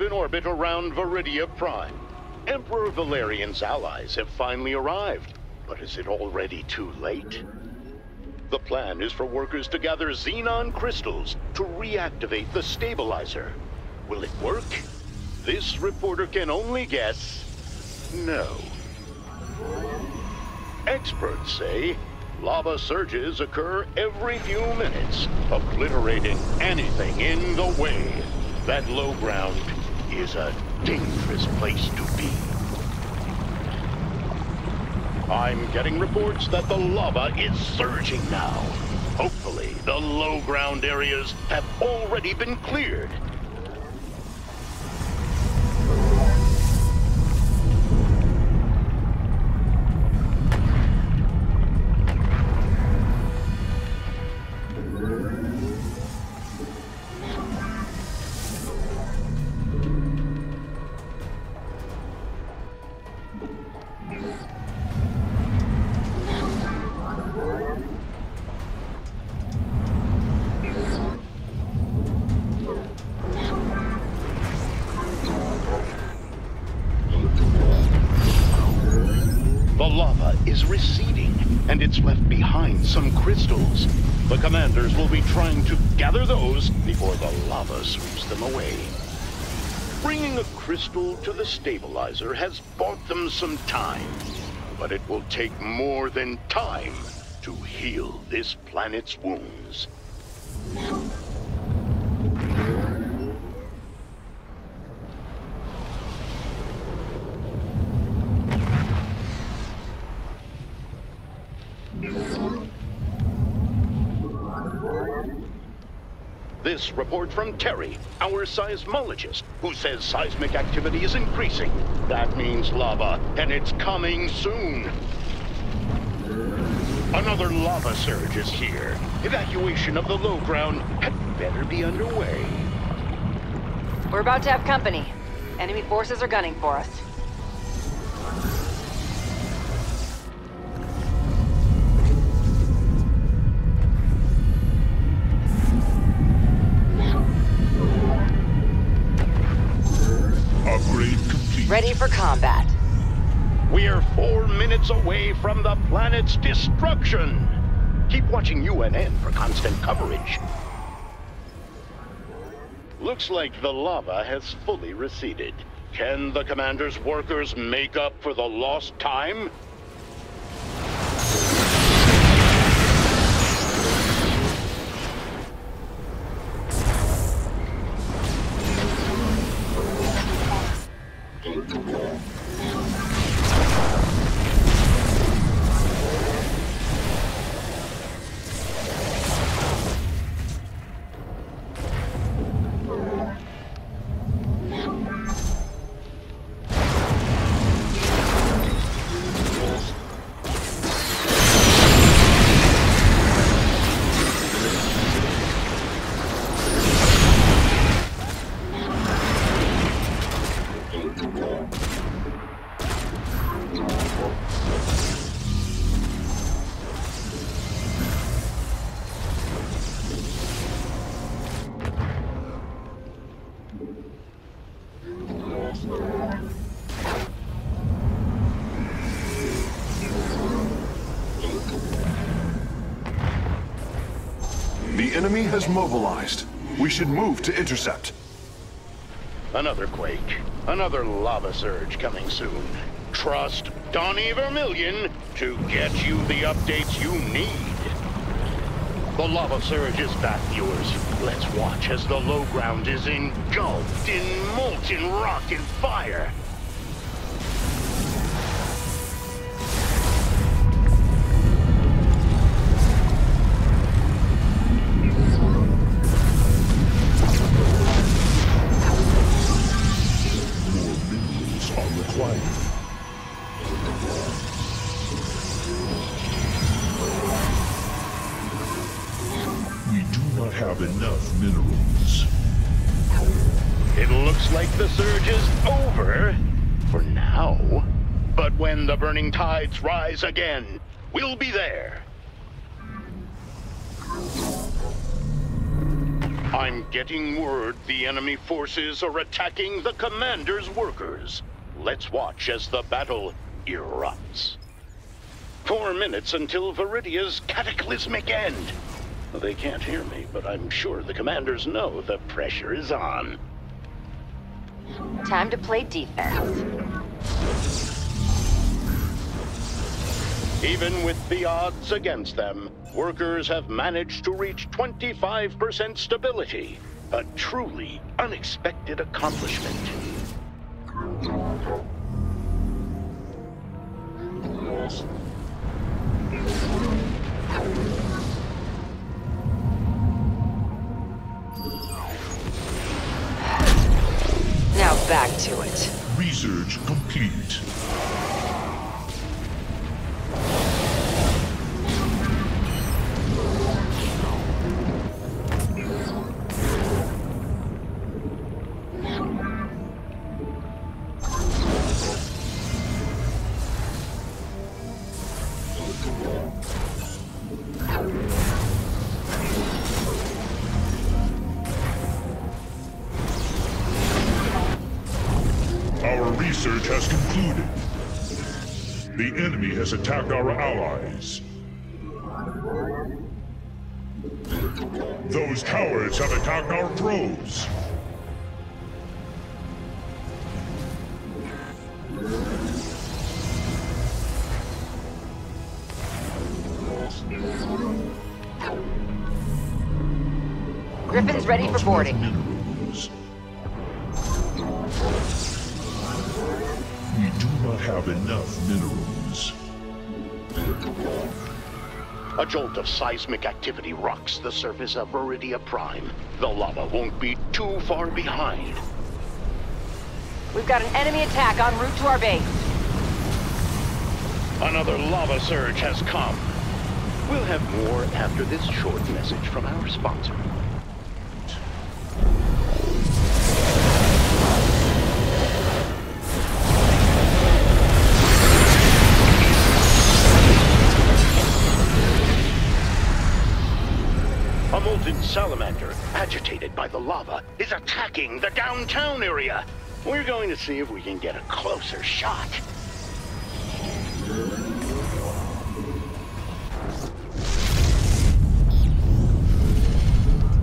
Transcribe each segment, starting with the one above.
In orbit around Viridia Prime. Emperor Valerian's allies have finally arrived, but is it already too late? The plan is for workers to gather xenon crystals to reactivate the stabilizer. Will it work? This reporter can only guess no. Experts say lava surges occur every few minutes, obliterating anything in the way. That low ground is a dangerous place to be. I'm getting reports that the lava is surging now. Hopefully, the low ground areas have already been cleared. The lava is receding, and it's left behind some crystals. The commanders will be trying to gather those before the lava sweeps them away. Bringing a crystal to the stabilizer has bought them some time, but it will take more than time to heal this planet's wounds. This report from Terry, our seismologist, who says seismic activity is increasing. That means lava, and it's coming soon. Another lava surge is here. Evacuation of the low ground had better be underway. We're about to have company. Enemy forces are gunning for us. Ready for combat. We're four minutes away from the planet's destruction. Keep watching UNN for constant coverage. Looks like the lava has fully receded. Can the commander's workers make up for the lost time? Enemy has mobilized. We should move to intercept. Another quake. Another lava surge coming soon. Trust Donny Vermillion to get you the updates you need. The lava surge is back, viewers. Let's watch as the low ground is engulfed in molten rock and fire. Minerals. It looks like the surge is over. For now. But when the burning tides rise again, we'll be there. I'm getting word the enemy forces are attacking the commander's workers. Let's watch as the battle erupts. Four minutes until Viridia's cataclysmic end. They can't hear me, but I'm sure the commanders know the pressure is on. Time to play defense. Even with the odds against them, workers have managed to reach 25% stability. A truly unexpected accomplishment. Research complete. Has concluded. The enemy has attacked our allies. Those cowards have attacked our probes. Griffin's ready for boarding. Have enough minerals. A jolt of seismic activity rocks the surface of Viridia Prime. The lava won't be too far behind. We've got an enemy attack en route to our base. Another lava surge has come. We'll have more after this short message from our sponsor. Salamander, agitated by the lava, is attacking the downtown area. We're going to see if we can get a closer shot.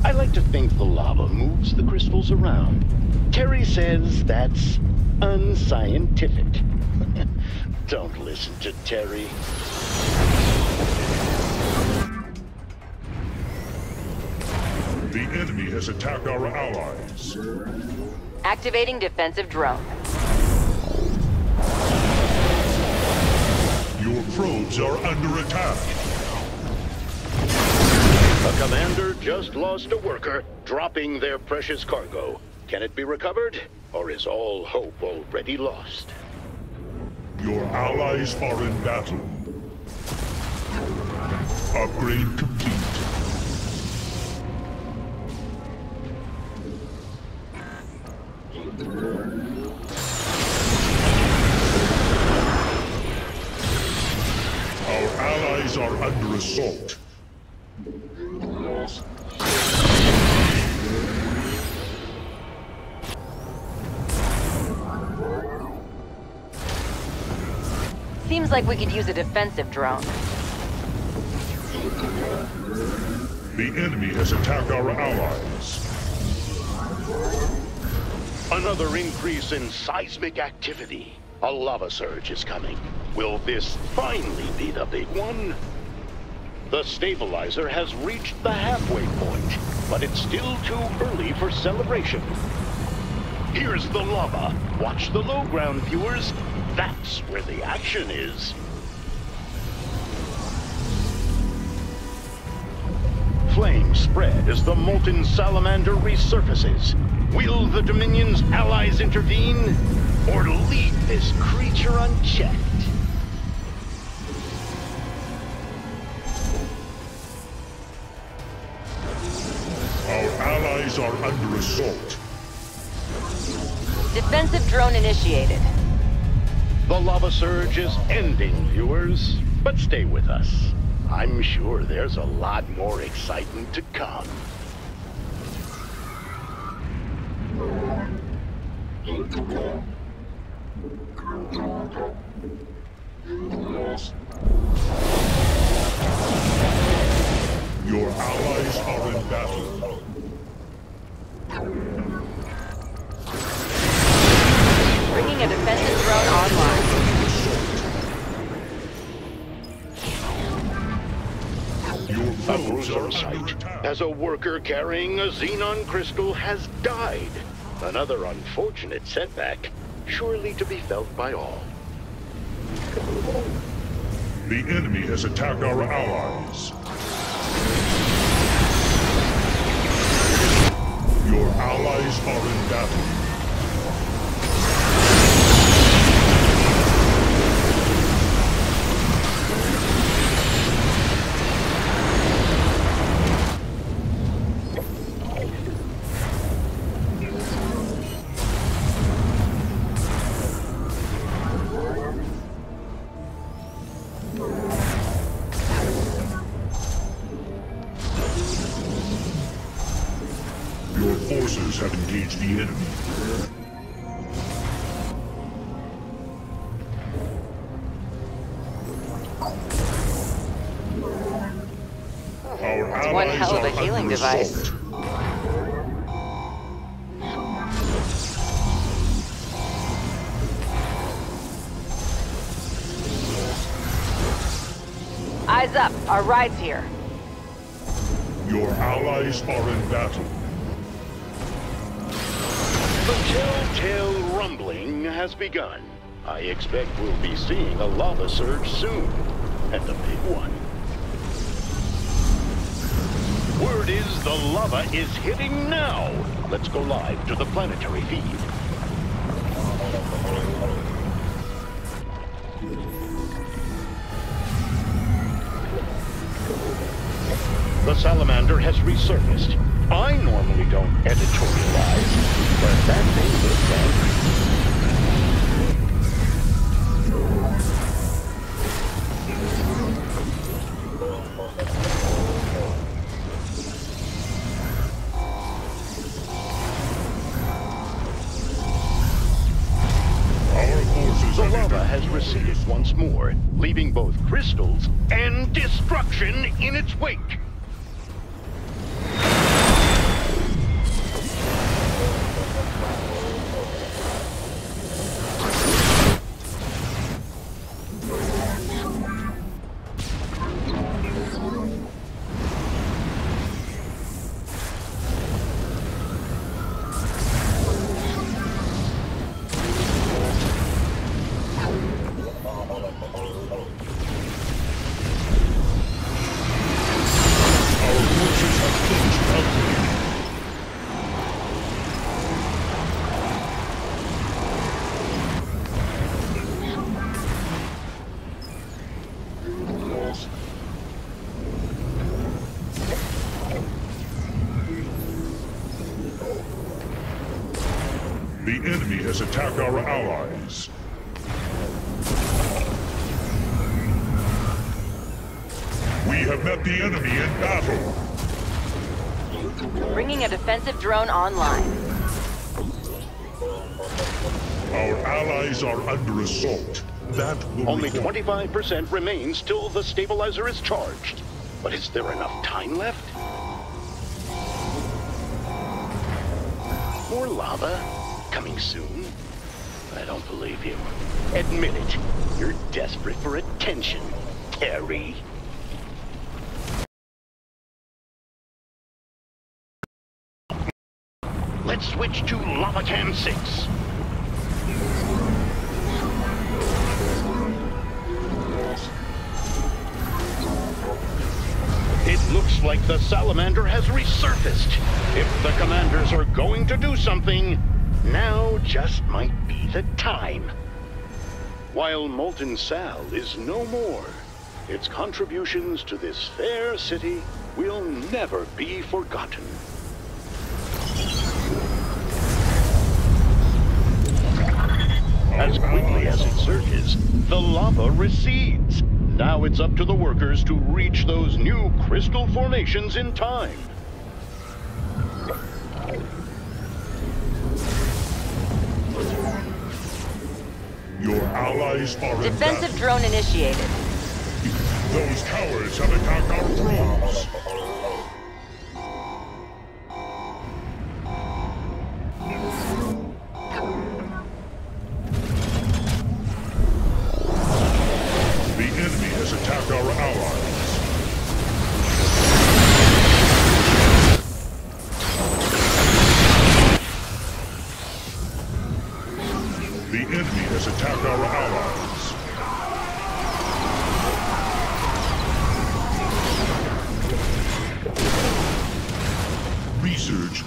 I like to think the lava moves the crystals around. Terry says that's unscientific. Don't listen to Terry. Enemy has attacked our allies. Activating defensive drone. Your probes are under attack. A commander just lost a worker, dropping their precious cargo. Can it be recovered, or is all hope already lost? Your allies are in battle. Upgrade complete. Seems like we could use a defensive drone. The enemy has attacked our allies. Another increase in seismic activity. A lava surge is coming. Will this finally be the big one? The stabilizer has reached the halfway point, but it's still too early for celebration. Here's the lava. Watch the low ground, viewers. That's where the action is. Flame spread as the molten salamander resurfaces. Will the Dominion's allies intervene, or leave this creature unchecked? Our allies are under assault. Defensive drone initiated. The lava surge is ending, viewers, but stay with us. I'm sure there's a lot more excitement to come. Your allies are in battle. A defensive drone online. Your A are gruesome sight as a worker carrying a xenon crystal has died. Another unfortunate setback, surely to be felt by all. The enemy has attacked our allies. Your allies are in battle. The enemy. Our one hell of a healing device. assault. Eyes up, our ride's here. Your allies are in battle. The telltale rumbling has begun. I expect we'll be seeing a lava surge soon, and a big one. Word is the lava is hitting now. Let's go live to the planetary feed. The salamander has resurfaced. I normally don't editorialize, but that thing forces The lava has receded once more, leaving both crystals and destruction in its wake. Has attacked our allies. We have met the enemy in battle. Bringing a defensive drone online. Our allies are under assault. That will Only 25% remains till the stabilizer is charged. But is there enough time left? More lava? Coming soon? I don't believe you. Admit it. You're desperate for attention, Terry. Let's switch to Lava Can 6. It looks like the salamander has resurfaced. If the commanders are going to do something, now just might be the time. While Molten Sal is no more, its contributions to this fair city will never be forgotten. As quickly as it surges, the lava recedes. Now it's up to the workers to reach those new crystal formations in time. Allies are Defensive battle. drone initiated. Those cowards have attacked our drones.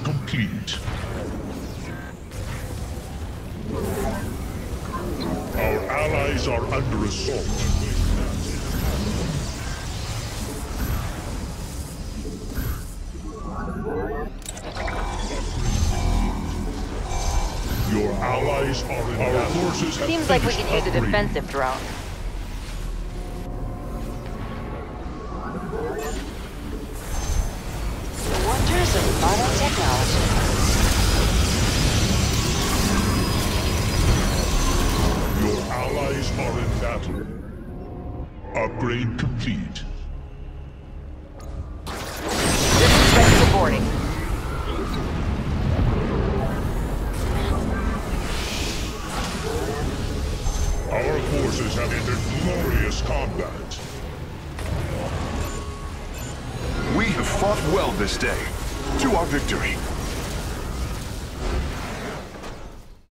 Complete. Our allies are under assault. Your allies are in Our forces have Seems like we could use a defensive drone. Upgrade complete.